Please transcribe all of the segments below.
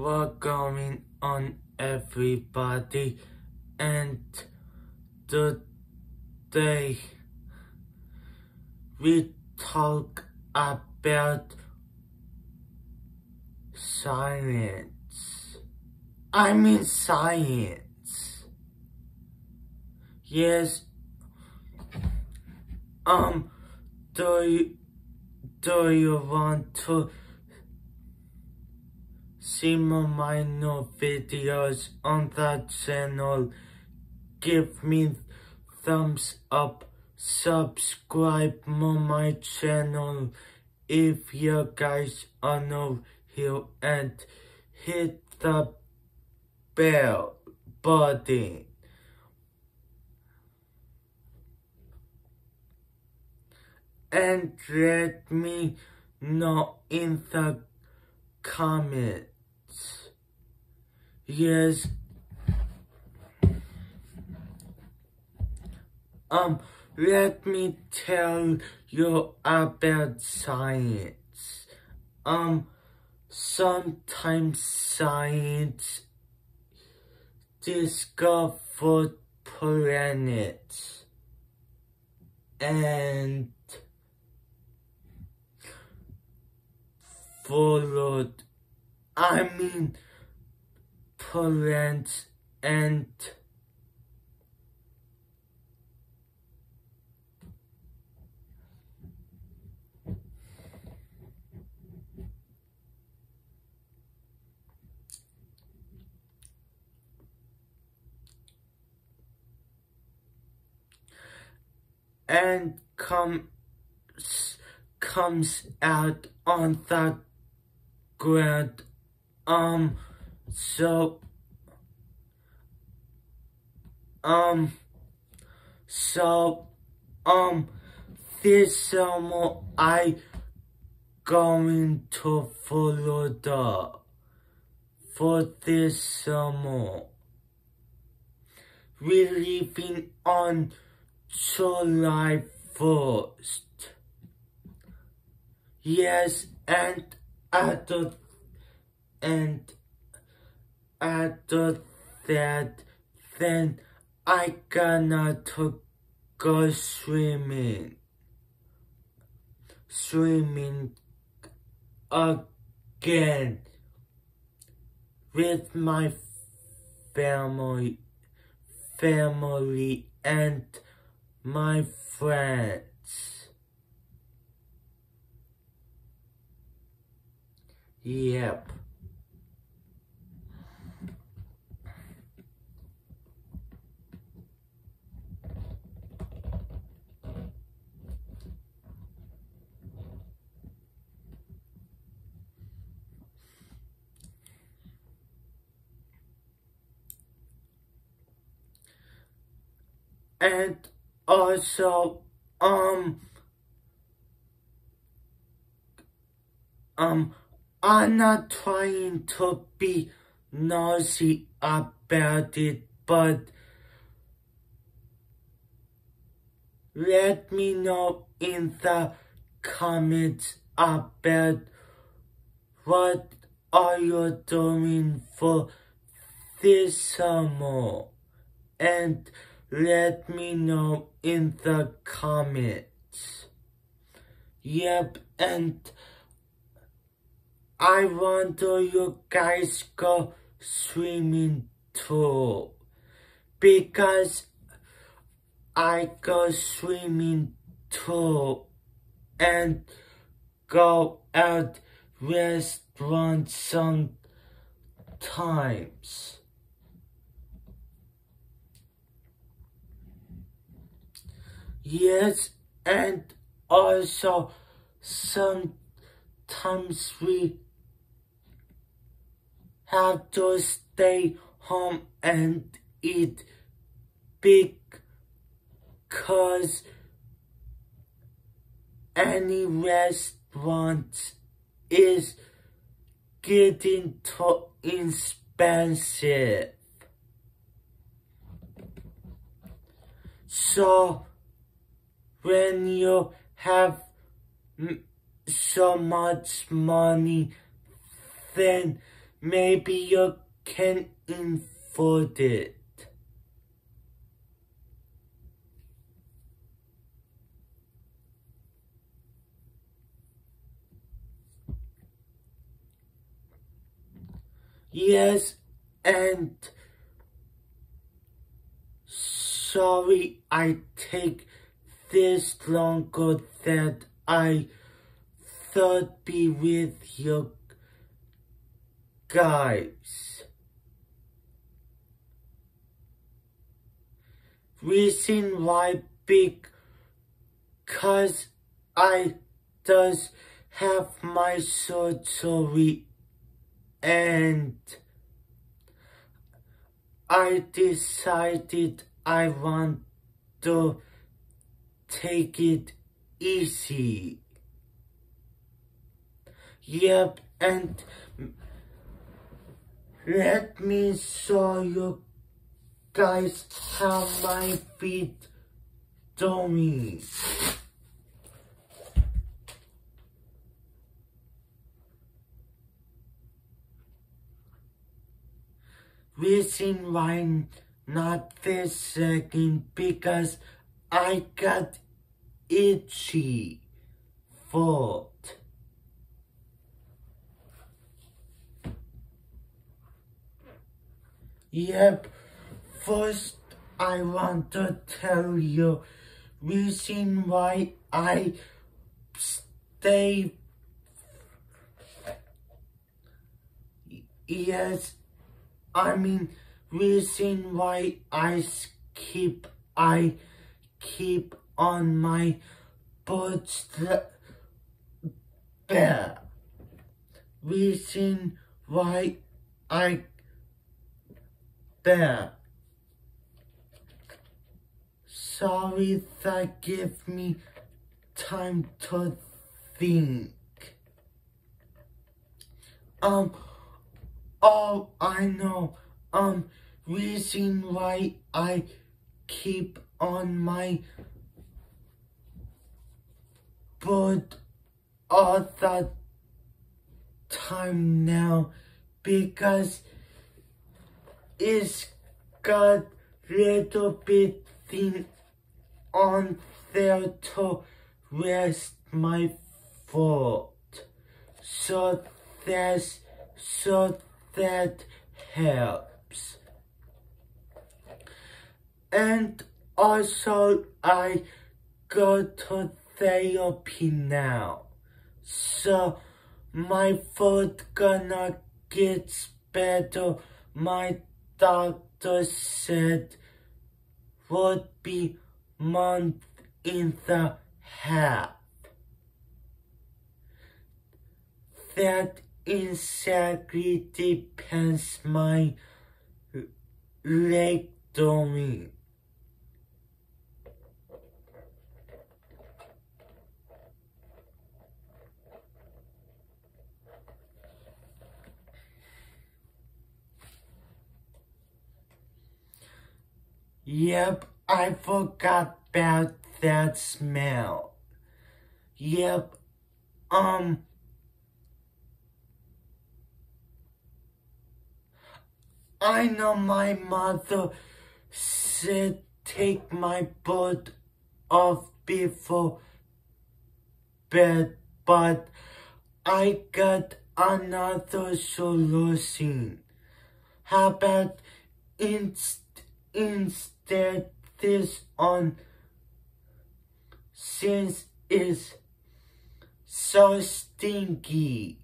what going on everybody and today we talk about science. I mean science. Yes. Um, do you, do you want to see more my new videos on that channel? Give me thumbs up, subscribe more my channel if you guys are new here and hit the bell button. And let me know in the comments. Yes. Um, let me tell you about science. Um, sometimes science discovered planets and followed, I mean, plants and and comes comes out on the ground. Um, so, um, so, um, this summer I going to Florida for this summer. We're leaving on July 1st. Yes, and after, and after that, then I to go swimming. Swimming again with my family, family and my friends. Yep. And also, um, um, I'm not trying to be nosy about it, but let me know in the comments about what are you doing for this summer. And let me know in the comments. Yep, and I wonder you guys go swimming too. Because I go swimming too and go out restaurants sometimes. Yes, and also sometimes we have to stay home and eat because any restaurant is getting too expensive. So, when you have so much money, then maybe you can afford it. Yes, and sorry I take this longer than I thought be with you guys. Reason why because I does have my surgery and I decided I want to take it easy. Yep, and let me show you guys how my feet doing. reason why not this second because I got itchy foot. Yep, first I want to tell you reason why I stay yes I mean, reason why I keep, I keep on my boots there. Reason why I there. Sorry that give me time to think. Um, Oh, I know. Um, reason why I keep on my but all the time now because it's got little bit thing on there to rest my foot. So there's so that helps. And also I go to therapy now. So my foot gonna get better. My doctor said would be month in the half. That exactly depends my leg doing. Yep, I forgot about that smell. Yep, um, I know my mother said take my butt off before bed, but I got another solution. How about inst instead this on since is so stinky.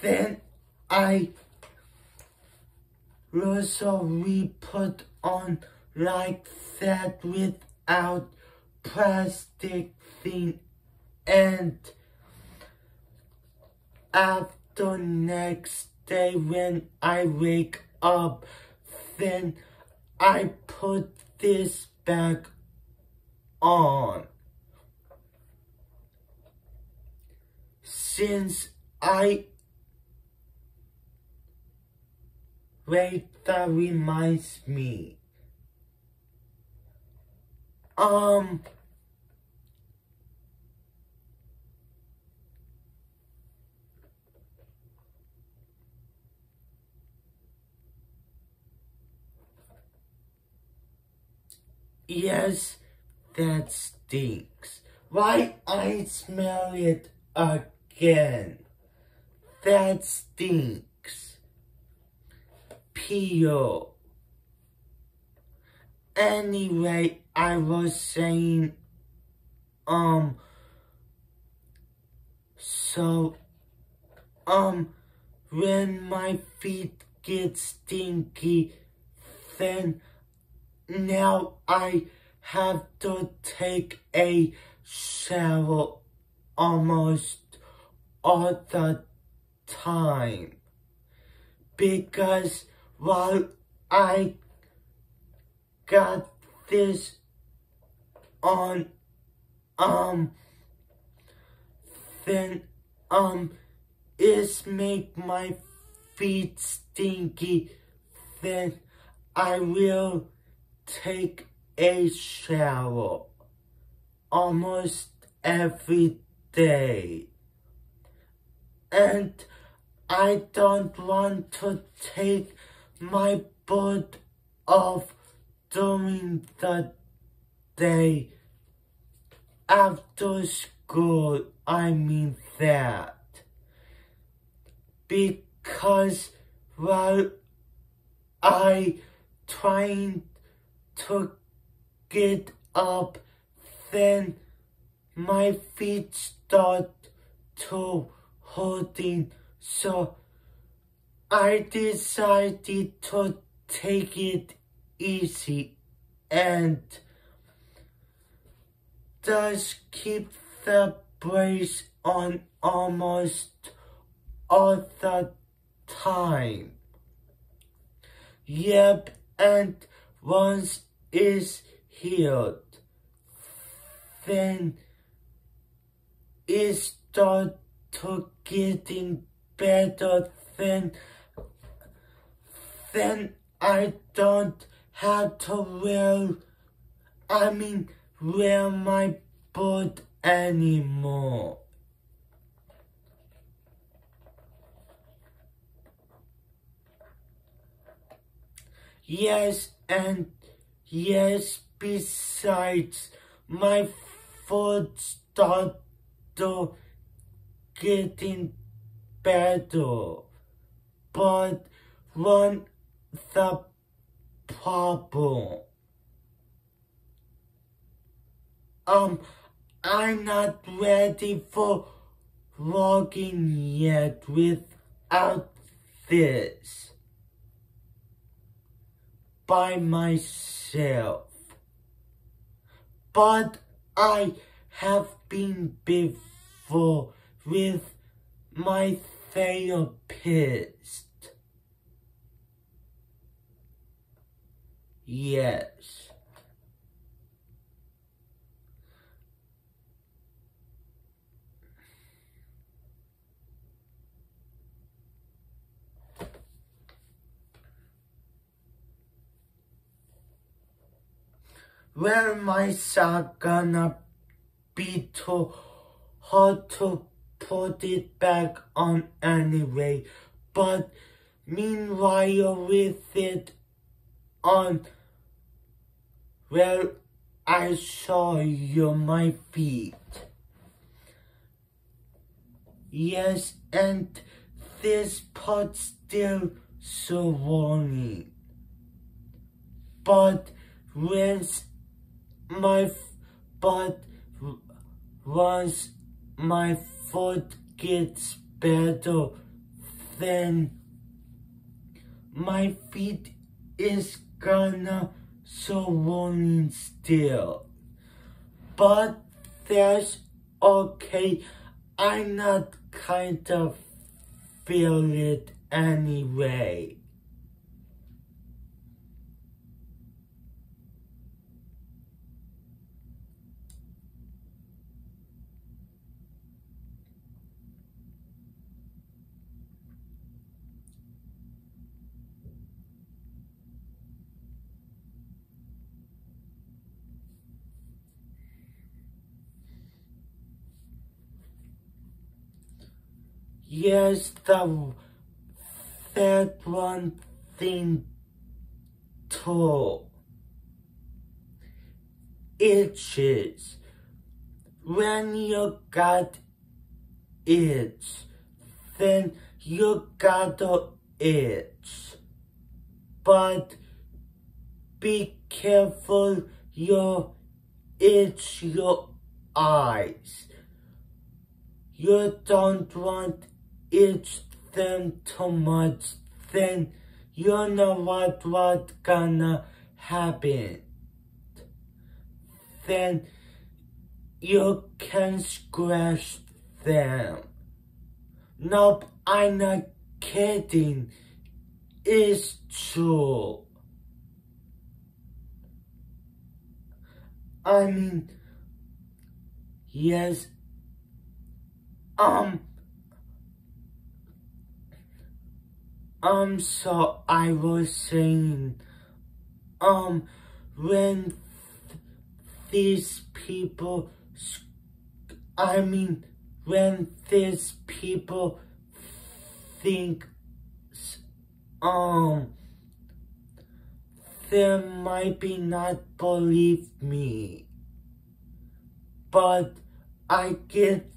Then I also we put on like that without plastic thing and after next day when I wake up then I put this back on since I Wait, that reminds me. Um... Yes, that stinks. Why I smell it again? That stinks. Peel. Anyway, I was saying, um, so, um, when my feet get stinky, then now I have to take a shower almost all the time. Because while I got this on, um, then, um, is make my feet stinky, then I will take a shower almost every day. And I don't want to take my butt off during the day after school. I mean that. Because while I trying to get up, then my feet start to hurting, so I decided to take it easy and just keep the brace on almost all the time. Yep, and once is healed, then it start to getting better, then, then I don't have to wear, I mean, wear my boot anymore. Yes, and yes, besides, my foot started getting better. But one the problem. Um, I'm not ready for walking yet without this by myself. But I have been before with my therapist. Yes. Where my sock gonna be too hard to put it back on anyway. But meanwhile with it on well, I saw you my feet. Yes, and this part still so warning. But where's my but once my foot gets better, then my feet is gonna so warning still. But that's okay. I'm not kind of feel it anyway. Yes, the third one thing too. itches. When you got itch, then you gotta itch. But be careful you itch your eyes. You don't want itch them too much, then you know what what gonna happen. Then you can scratch them. Nope, I'm not kidding. It's true. I mean, yes, um, um, so I was saying, um, when th these people, I mean, when these people think, um, they might be not believe me, but I get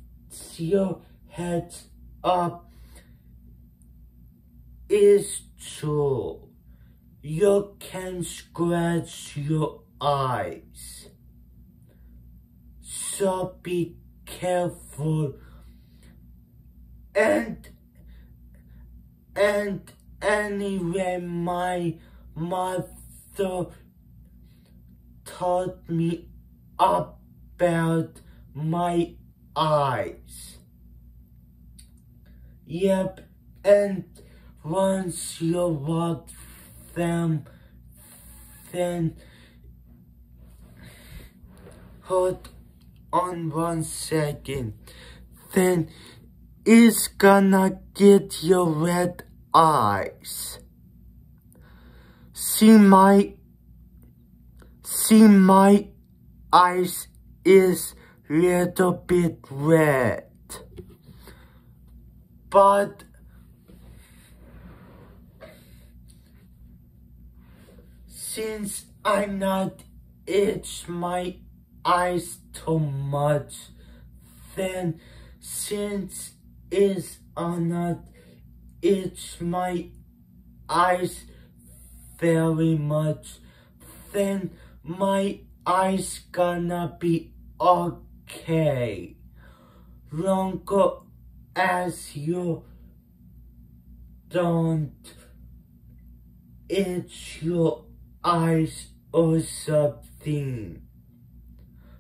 your heads up is true. You can scratch your eyes. So be careful. And, and anyway, my mother taught me about my eyes. Yep, and once you walk them, then hold on one second. Then it's gonna get your red eyes. See my, see my eyes is little bit red. But since I'm not itch my eyes too much, then since is I'm not itch my eyes very much, then my eyes gonna be okay okay. Longer as you don't itch your eyes or something.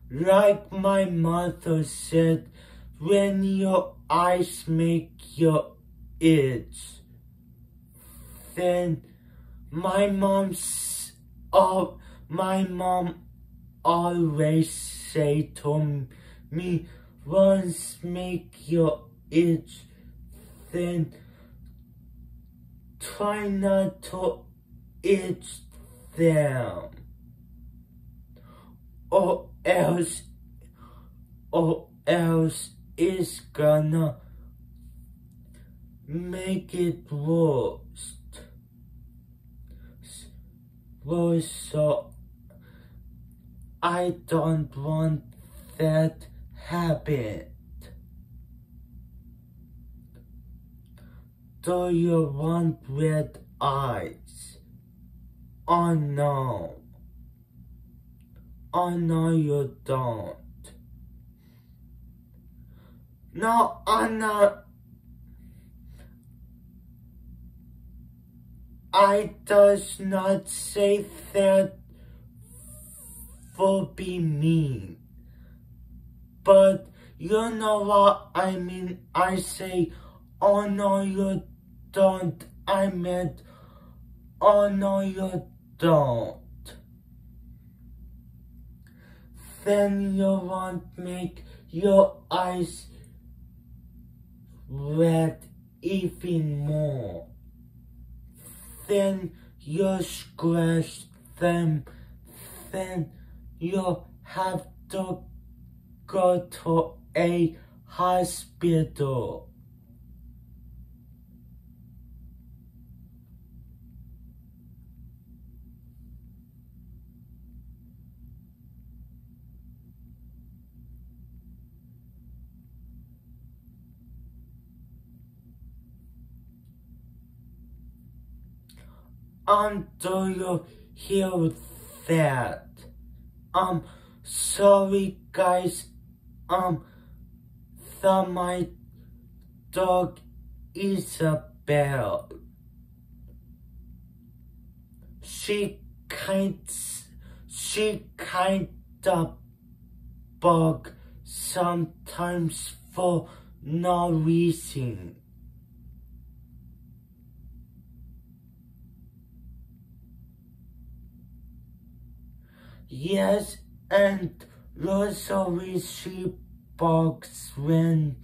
Like my mother said, when your eyes make your itch, then my mom's, oh, my mom always say to me, once make your itch, then try not to itch them. Or else, or else it's gonna make it worse. So I don't want that habit. Do you want red eyes? Oh no. Oh no you don't. No, I'm not. I does not say that for be mean. But you know what I mean? I say, oh no you don't. I meant, oh no you don't. Then you won't make your eyes red even more. Then you scratch them. Then you have to go to a hospital. Do you hear that? Um, sorry guys, um, the my dog Isabel. She kind, she kind of bug sometimes for no reason. Yes, and Rosalie she barks when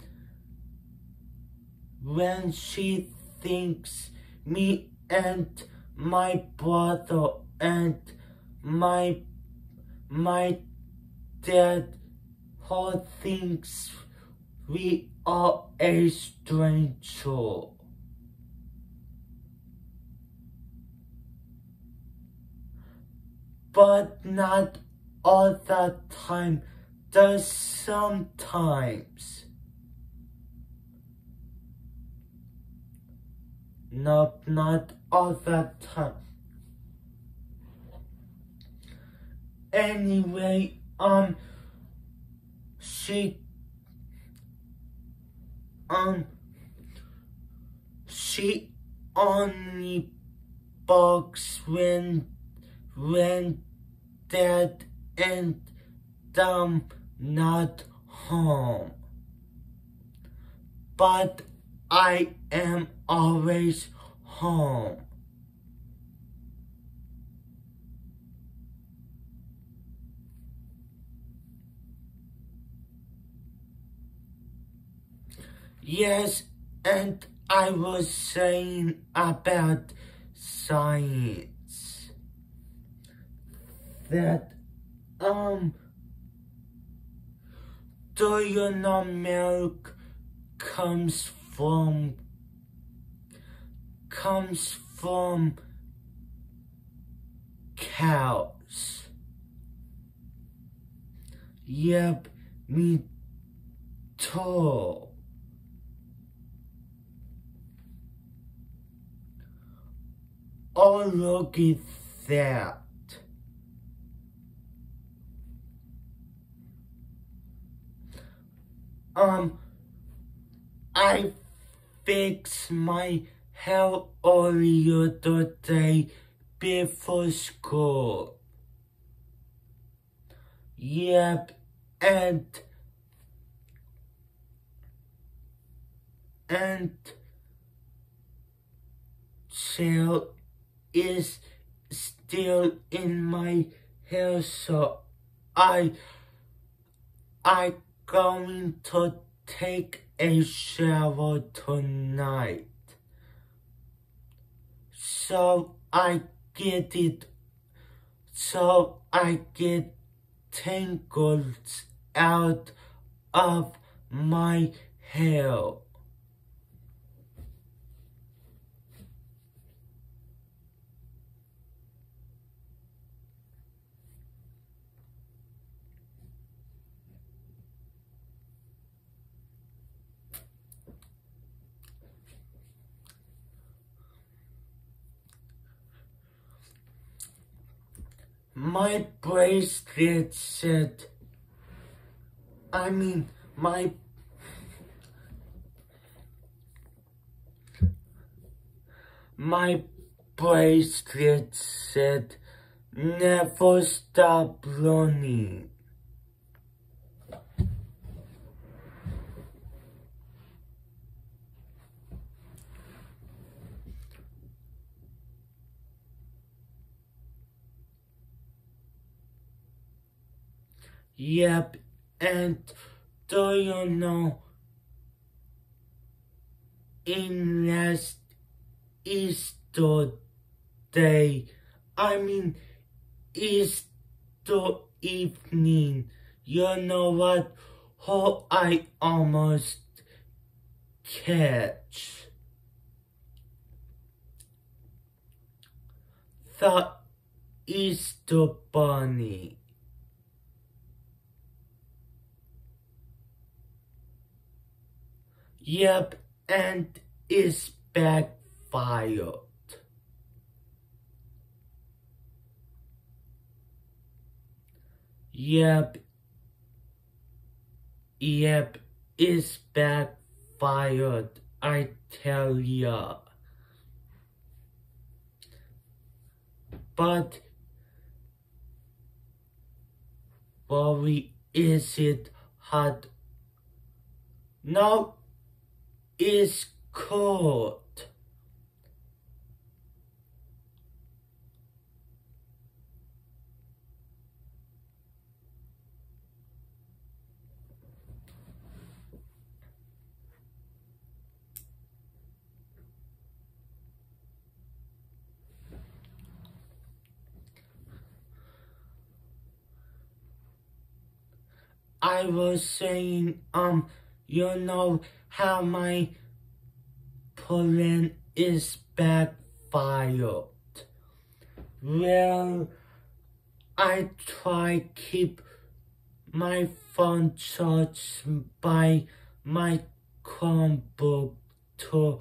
when she thinks me and my brother and my my dad who thinks we are a stranger. But not all the time, just sometimes. Nope, not all the time. Anyway, um, she, um, she only barks when, dad and dumb not home. But I am always home. Yes, and I was saying about science. That, um, do you know milk comes from, comes from cows? Yep, me too. Oh, look at that. Um, I fixed my hair earlier today before school. Yep, and and chill is still in my hair, so I I going to take a shower tonight. So I get it, so I get tangles out of my hair. My bracelet said, I mean, my my bracelet said, never stop running. Yep, and do you know, in last Easter day, I mean Easter evening, you know what, how I almost catch. The Easter Bunny. Yep, and it's backfired. Yep, yep, it's backfired, I tell ya. But worry is it hot No, it's cold. I was saying, um, you know how my plan is backfired. Well, I try to keep my phone charged by my Chromebook to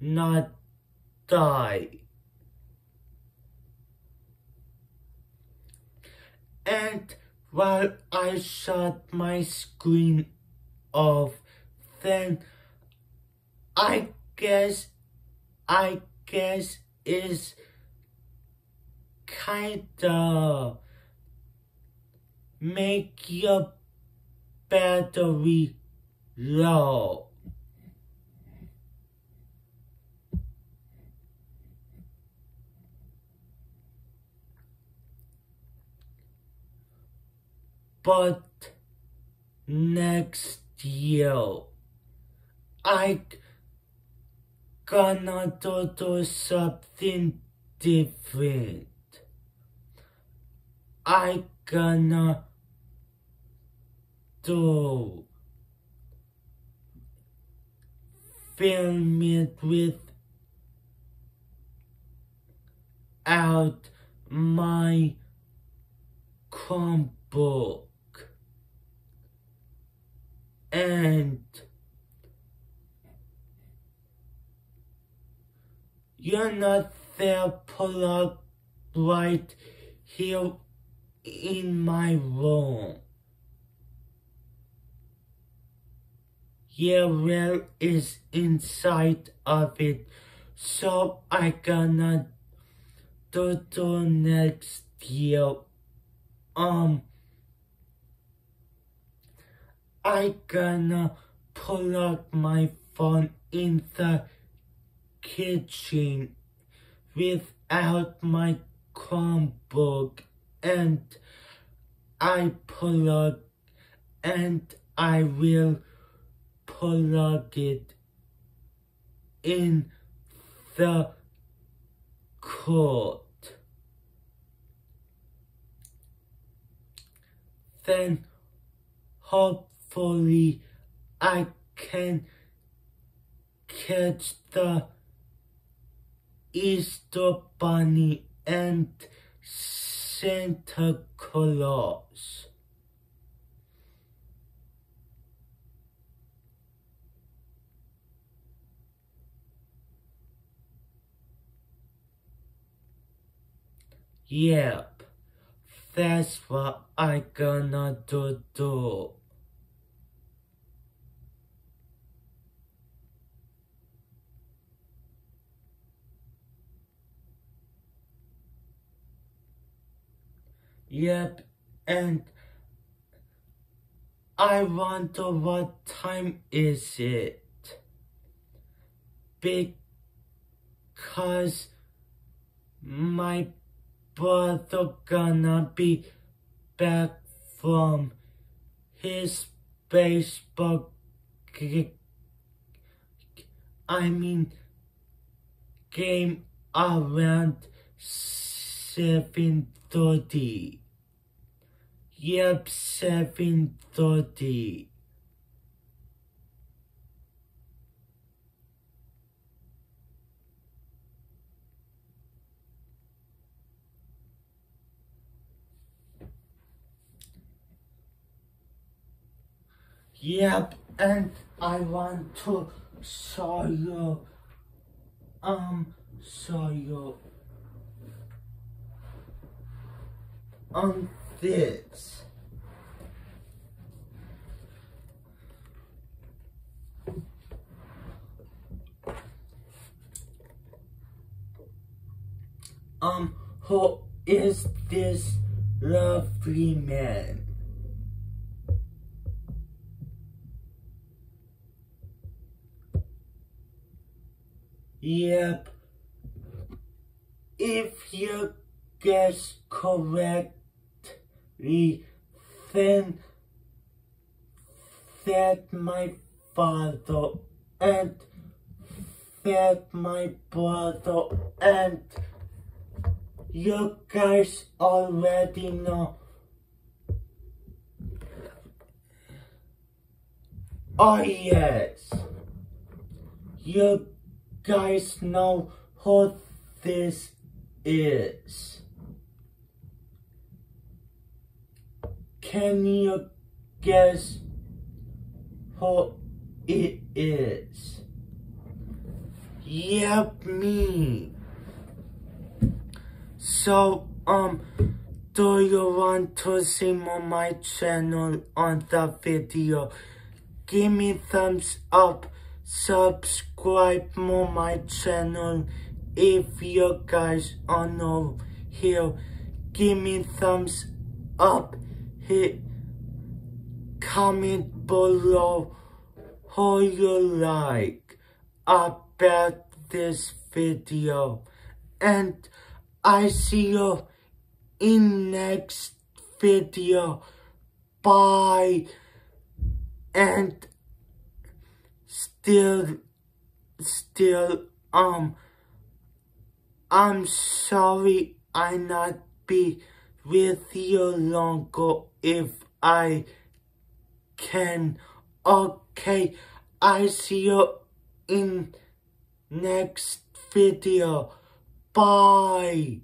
not die. And while I shut my screen off. Then I guess, I guess is kinda make your battery low. But next year, I gonna do, do something different. I gonna do film it without my Chromebook and you're not there pull up right here in my room. Yeah, is inside of it? So I gonna do the next year. Um. I gonna plug my phone in the kitchen without my Chromebook and I plug and I will plug it in the court. Then hopefully I can catch the Easter Bunny and Santa Claus. Yep, that's what I gonna do. do. Yep, and I wonder what time is it? Because my brother gonna be back from his baseball I mean game around 7.30. Yep, 7.30. Yep, and I want to show you, um, show you, um, fits. Um, who is this lovely man? Yep. If you guess correct, then that my father and that my brother and you guys already know. Oh yes, you guys know who this is. Can you guess who it is? Yep, me. So, um, do you want to see more my channel on the video? Give me thumbs up, subscribe more my channel if you guys are new here. Give me thumbs up, hit comment below how you like about this video. And I see you in next video. Bye. And still, still, um, I'm sorry I not be with you longer if I can. Okay, I see you in next video. Bye.